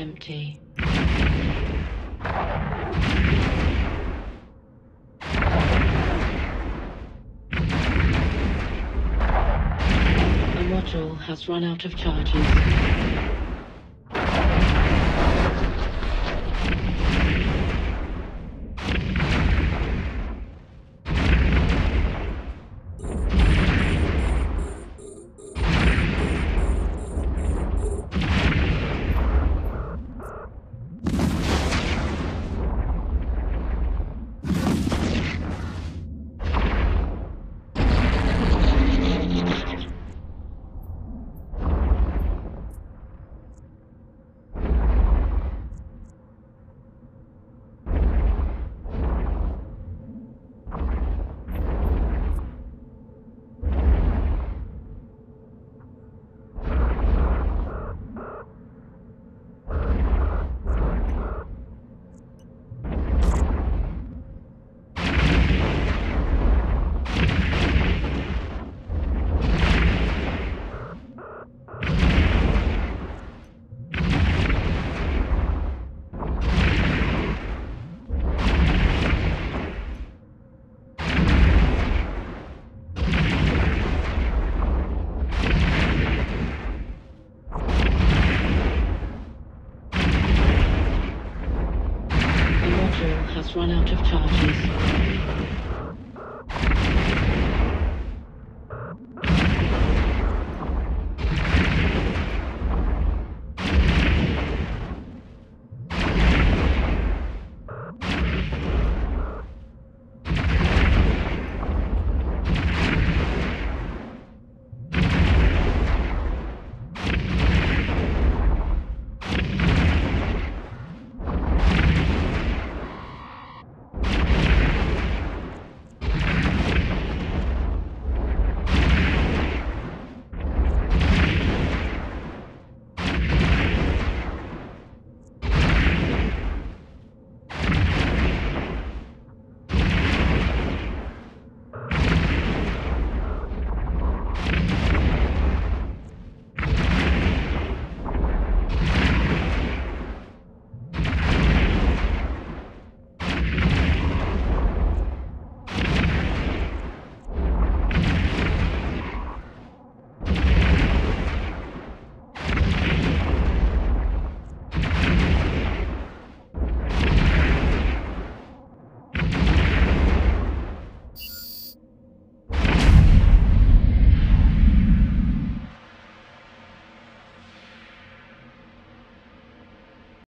empty. The module has run out of charges. has run out of charges.